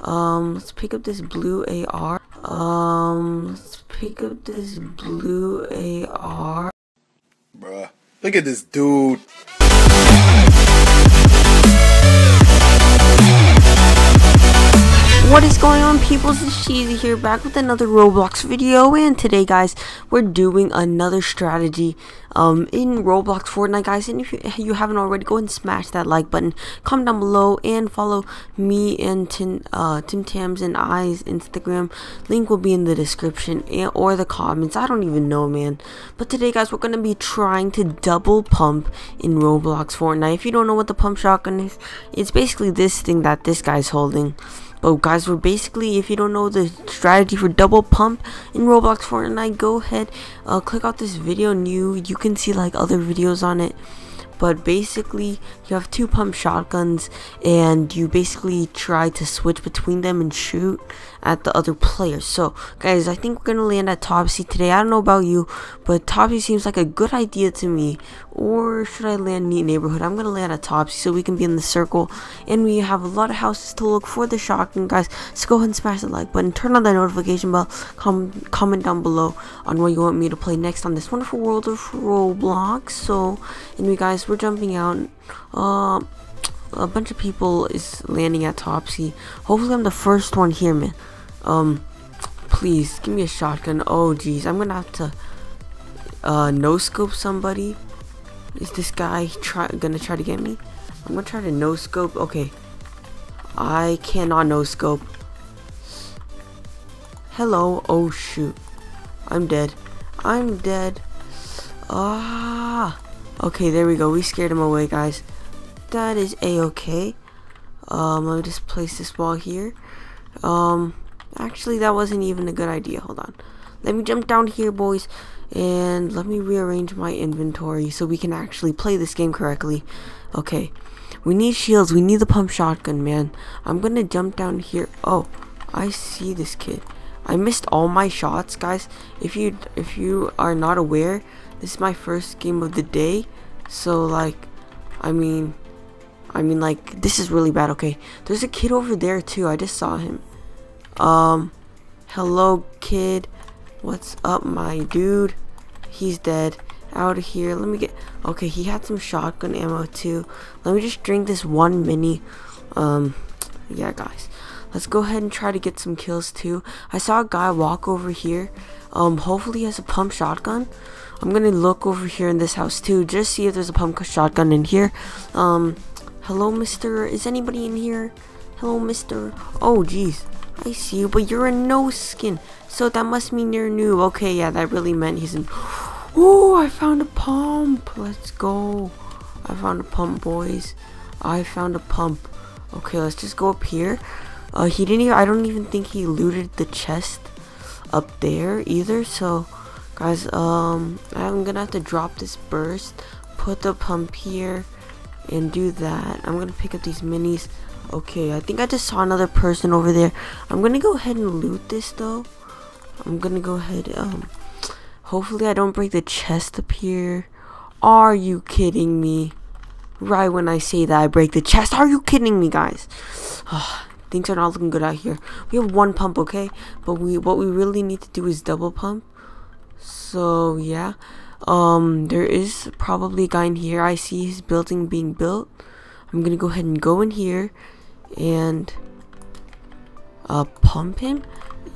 Um, let's pick up this blue AR. Um, let's pick up this blue AR. Bruh, look at this dude. What is going on people, it's Cheesy here back with another Roblox video and today guys we're doing another strategy um, in Roblox Fortnite guys and if you, you, haven't already go ahead and smash that like button. Comment down below and follow me and Tim, uh, Temtam's and I's Instagram. Link will be in the description and, or the comments. I don't even know man. But today guys we're gonna be trying to double pump in Roblox Fortnite. If you don't know what the pump shotgun is it's basically this thing that this guy's holding but guys, we're basically, if you don't know the strategy for double pump in Roblox Fortnite, go ahead, uh, click out this video new. You can see like other videos on it but basically you have two pump shotguns and you basically try to switch between them and shoot at the other players so guys i think we're gonna land at topsy today. I don't know about you but topsy seems like a good idea to me. Or should i land neat neighborhood? I'm gonna land at topsy so we can be in the circle. And we have a lot of houses to look for the shotgun guys. So go ahead and smash the like button. Turn on the notification bell. Com comment down below on what you want me to play next on this wonderful world of roblox. So anyway guys we're jumping out. Uh, a bunch of people is landing at Topsy. Hopefully I'm the first one here, man. Um, please, give me a shotgun. Oh, jeez. I'm gonna have to, uh, no-scope somebody. Is this guy try gonna try to get me? I'm gonna try to no-scope. Okay. I cannot no-scope. Hello. Oh, shoot. I'm dead. I'm dead. Ah. Okay, there we go. We scared him away, guys. That is a-okay. Um, let me just place this wall here. Um, actually, that wasn't even a good idea. Hold on. Let me jump down here, boys. And let me rearrange my inventory so we can actually play this game correctly. Okay. We need shields. We need the pump shotgun, man. I'm gonna jump down here. Oh, I see this kid. I missed all my shots, guys. If you if you are not aware, this is my first game of the day so like I mean I mean like this is really bad okay? There's a kid over there too. I just saw him. Um hello kid. What's up my dude? He's dead. Out of here. Let me get okay he had some shotgun ammo too. Let me just drink this one mini. Um yeah guys. Let's go ahead and try to get some kills too. I saw a guy walk over here. Um hopefully he has a pump shotgun. I'm gonna look over here in this house too, just see if there's a pump shotgun in here. Um, hello, mister? Is anybody in here? Hello, mister? Oh, jeez. I see you, but you're a no skin. So that must mean you're new. Okay, yeah, that really meant he's in. Oh, I found a pump. Let's go. I found a pump, boys. I found a pump. Okay, let's just go up here. Uh, he didn't even, I don't even think he looted the chest up there either, so Guys, um, I'm gonna have to drop this burst, put the pump here, and do that. I'm gonna pick up these minis. Okay, I think I just saw another person over there. I'm gonna go ahead and loot this though. I'm gonna go ahead, um, hopefully I don't break the chest up here. Are you kidding me? Right when I say that I break the chest. Are you kidding me, guys? things are not looking good out here. We have one pump, okay? But we what we really need to do is double pump so yeah um there is probably a guy in here. I see his building being built. I'm gonna go ahead and go in here and uh pump him?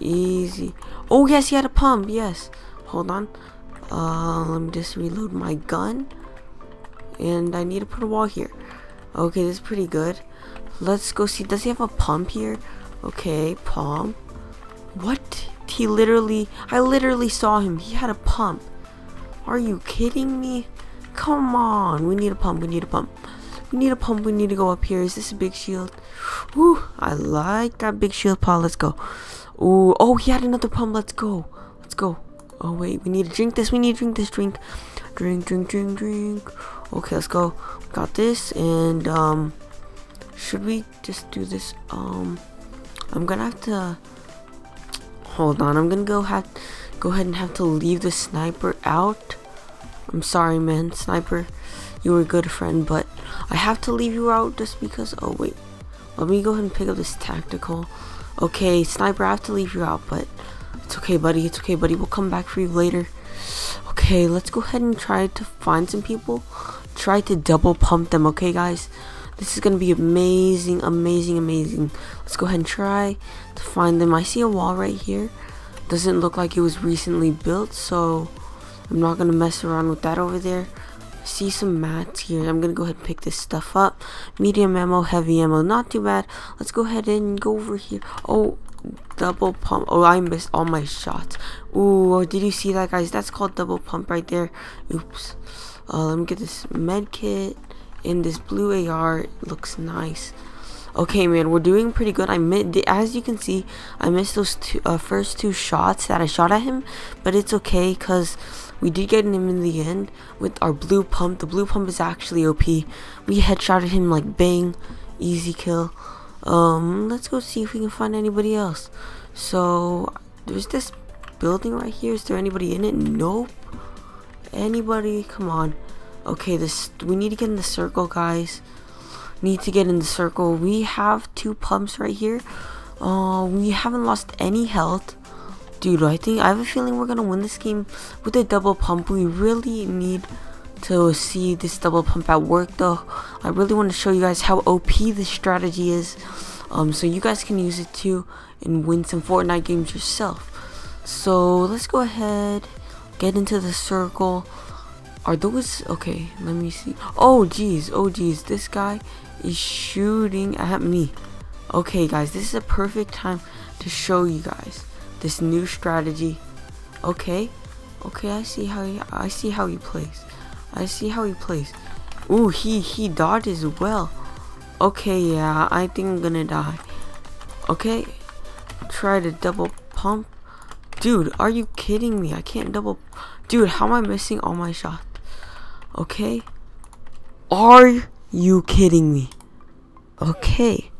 Easy. Oh yes he had a pump. Yes. Hold on. Uh let me just reload my gun. And i need to put a wall here. Okay this is pretty good. Let's go see. Does he have a pump here? Okay pump. What? He literally, I literally saw him. He had a pump. Are you kidding me? Come on. We need a pump. We need a pump. We need a pump. We need to go up here. Is this a big shield? Ooh, I like that big shield Paul. Let's go. Ooh, oh, he had another pump. Let's go. Let's go. Oh, wait. We need to drink this. We need to drink this drink. Drink, drink, drink, drink. Okay, let's go. Got this. And, um, should we just do this? Um, I'm gonna have to Hold on, I'm gonna go have go ahead and have to leave the sniper out. I'm sorry, man, sniper. You were a good friend, but I have to leave you out just because. Oh wait, Let me go ahead and pick up this tactical. Okay, sniper, I have to leave you out, but it's okay, buddy. It's okay, buddy. We'll come back for you later. Okay, let's go ahead and try to find some people. Try to double pump them, okay, guys? This is going to be amazing, amazing, amazing. Let's go ahead and try to find them. I see a wall right here. Doesn't look like it was recently built, so I'm not going to mess around with that over there. See some mats here. I'm going to go ahead and pick this stuff up. Medium ammo, heavy ammo, not too bad. Let's go ahead and go over here. Oh, double pump. Oh, I missed all my shots. Ooh, did you see that, guys? That's called double pump right there. Oops. Uh, let me get this med kit in this blue AR. Looks nice. Okay, man, we're doing pretty good. I missed, as you can see, I missed those two, uh, first two shots that I shot at him, but it's okay because we did get him in the end with our blue pump. The blue pump is actually OP. We headshotted him like bang, easy kill. Um, let's go see if we can find anybody else. So, there's this building right here. Is there anybody in it? Nope. Anybody? Come on. Okay, this we need to get in the circle, guys. Need to get in the circle. We have two pumps right here. Uh, we haven't lost any health. Dude, I think I have a feeling we're gonna win this game with a double pump. We really need to see this double pump at work though. I really want to show you guys how OP this strategy is. Um, so you guys can use it too and win some Fortnite games yourself. So let's go ahead, get into the circle. Are those okay? Let me see. Oh geez, oh geez, this guy is shooting at me. Okay, guys, this is a perfect time to show you guys this new strategy. Okay, okay, I see how he, I see how he plays. I see how he plays. Ooh, he he dodges well. Okay, yeah, I think I'm gonna die. Okay, try to double pump. Dude, are you kidding me? I can't double. Dude, how am I missing all my shots? Okay. Are you kidding me? Okay.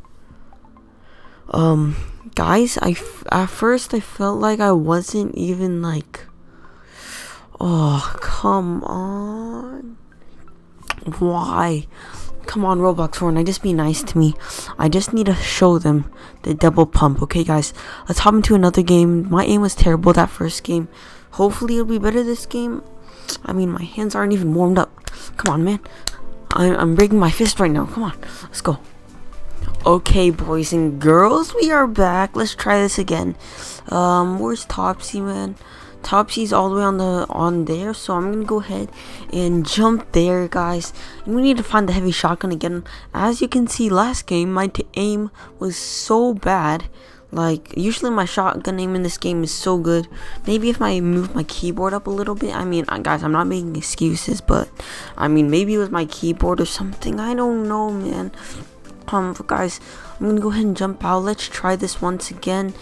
Um, guys, I at first I felt like I wasn't even like. Oh, come on. Why? Come on, Roblox Horn, I just be nice to me. I just need to show them the double pump. Okay, guys, let's hop into another game. My aim was terrible that first game. Hopefully, it'll be better this game. I mean, my hands aren't even warmed up. Come on, man. I'm, I'm breaking my fist right now. Come on, let's go. Okay, boys and girls, we are back. Let's try this again. Um, where's Topsy, man? Topsy's all the way on the on there, so I'm gonna go ahead and jump there, guys. And we need to find the heavy shotgun again. As you can see, last game my aim was so bad. Like usually my shotgun aim in this game is so good. Maybe if I move my keyboard up a little bit. I mean, guys, I'm not making excuses, but I mean maybe it was my keyboard or something. I don't know, man. Um, guys, I'm gonna go ahead and jump out. Let's try this once again.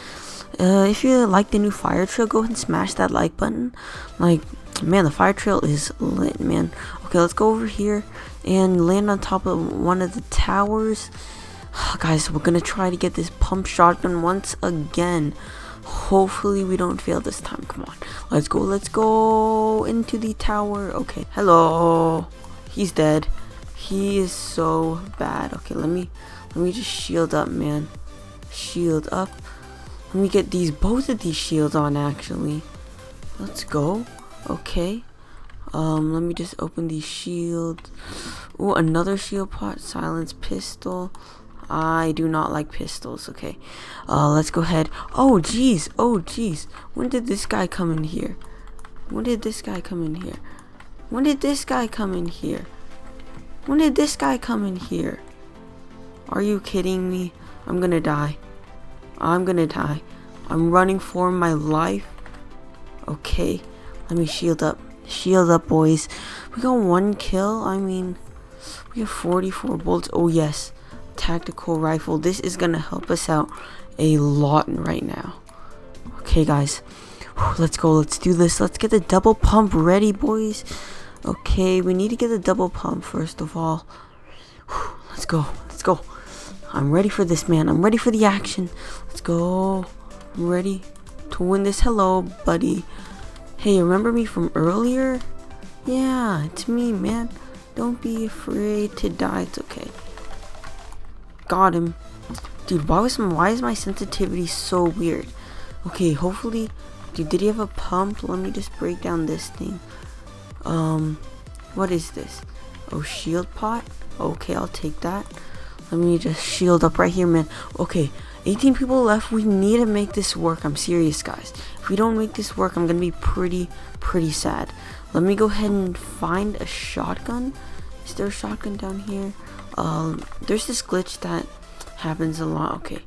Uh, if you like the new fire trail, go ahead and smash that like button. Like, man, the fire trail is lit, man. Okay, let's go over here and land on top of one of the towers. Guys, we're gonna try to get this pump shotgun once again. Hopefully we don't fail this time. Come on. Let's go. Let's go into the tower. Okay. Hello. He's dead. He is so bad. Okay, let me let me just shield up, man. Shield up. Let me get these both of these shields on actually. Let's go. Okay. Um, let me just open these shields. Oh, another shield pot. Silence pistol. I do not like pistols. Okay. Uh, let's go ahead. Oh, jeez. Oh, jeez. When did this guy come in here? When did this guy come in here? When did this guy come in here? When did this guy come in here? Are you kidding me? I'm gonna die. I'm gonna die. I'm running for my life. Okay, let me shield up. Shield up, boys. We got one kill. I mean, we have 44 bullets. Oh, yes. Tactical rifle. This is gonna help us out a lot right now. Okay, guys. Let's go. Let's do this. Let's get the double pump ready, boys. Okay, we need to get the double pump first of all. Let's go. Let's go. I'm ready for this, man. I'm ready for the action. Let's go. I'm ready to win this. Hello, buddy. Hey, remember me from earlier? Yeah, it's me, man. Don't be afraid to die. It's okay. Got him. Dude, why was why is my sensitivity so weird? Okay, hopefully, dude, did he have a pump? Let me just break down this thing. Um, what is this? Oh, shield pot? Okay, I'll take that. Let me just shield up right here, man. Okay, 18 people left. We need to make this work. I'm serious, guys. If we don't make this work, I'm going to be pretty, pretty sad. Let me go ahead and find a shotgun. Is there a shotgun down here? Um, there's this glitch that happens a lot. Okay.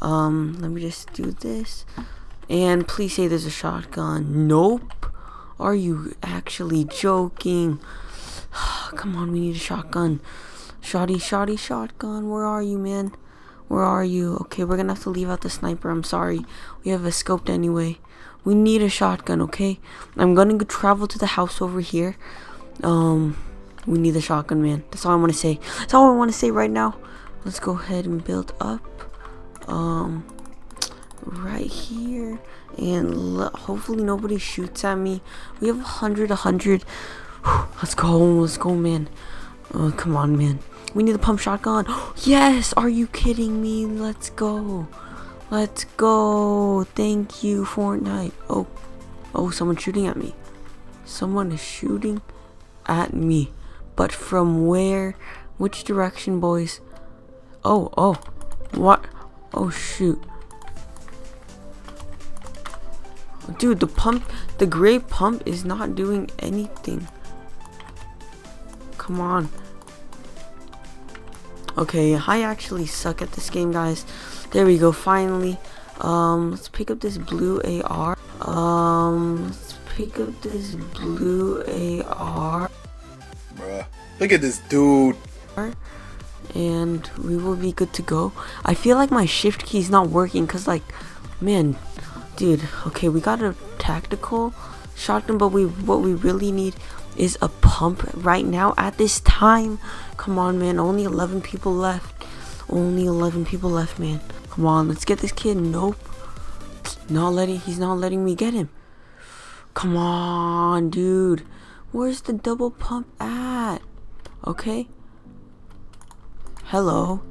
Um, let me just do this. And please say there's a shotgun. Nope. Are you actually joking? Come on, we need a shotgun. Shoddy, shoddy, shotgun. Where are you, man? Where are you? Okay, we're gonna have to leave out the sniper. I'm sorry. We have a scoped anyway. We need a shotgun, okay? I'm gonna go travel to the house over here. Um, we need the shotgun, man. That's all I want to say. That's all I want to say right now. Let's go ahead and build up. Um, right here. And hopefully nobody shoots at me. We have 100, 100. Let's go. Let's go, man. Oh, come on, man. We need the pump shotgun. yes! Are you kidding me? Let's go. Let's go. Thank you, Fortnite. Oh, oh, someone's shooting at me. Someone is shooting at me. But from where? Which direction, boys? Oh, oh. What? Oh, shoot. Dude, the pump, the gray pump is not doing anything. Come on. Okay, I actually suck at this game, guys. There we go, finally. Um, let's pick up this blue AR. Um, let's pick up this blue AR. Look at this dude. And we will be good to go. I feel like my shift key is not working because, like, man, dude. Okay, we got a tactical shotgun, but we what we really need is a pump right now at this time. Come on, man. Only 11 people left. Only 11 people left, man. Come on, let's get this kid. Nope. Not letting, he's not letting me get him. Come on, dude. Where's the double pump at? Okay. Hello.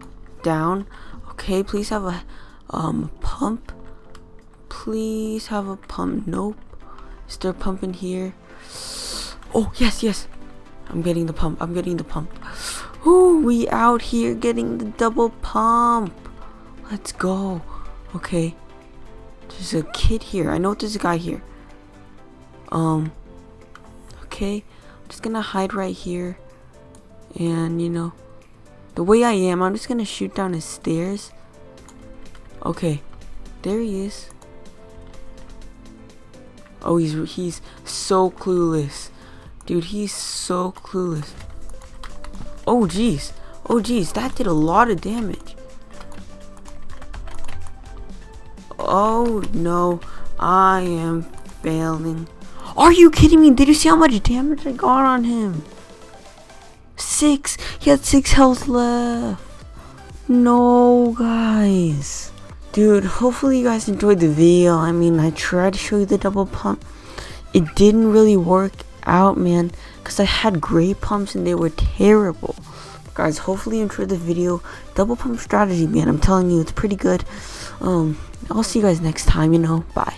Down. Okay, please have a um pump. Please have a pump. Nope. Is there a pump in here? Oh, yes, yes. I'm getting the pump. I'm getting the pump. Ooh, we out here getting the double pump. Let's go. Okay. There's a kid here. I know there's a guy here. Um. Okay. I'm just gonna hide right here. And, you know, the way I am, I'm just gonna shoot down his stairs. Okay. There he is. Oh, he's he's so clueless. Dude, he's so clueless. Oh, jeez. Oh, jeez. That did a lot of damage. Oh, no. I am failing. Are you kidding me? Did you see how much damage I got on him? Six. He had six health left. No, guys. Dude, hopefully you guys enjoyed the video. I mean, I tried to show you the double pump. It didn't really work out, man. Because I had gray pumps and they were terrible. Guys, hopefully you enjoyed the video. Double pump strategy, man. I'm telling you, it's pretty good. Um, I'll see you guys next time, you know. Bye.